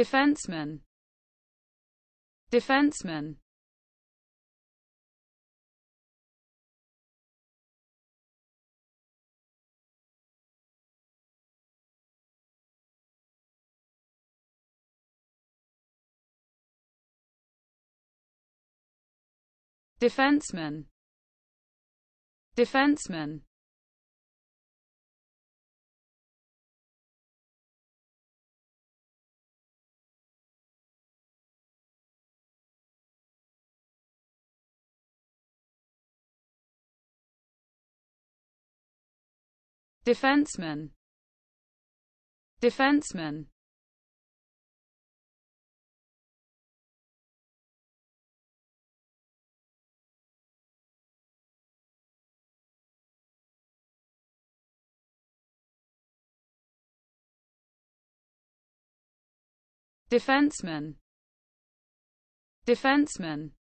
defenseman. Defenseman. Defenseman. Defenseman defenseman. Defenseman. Defenseman. Defenseman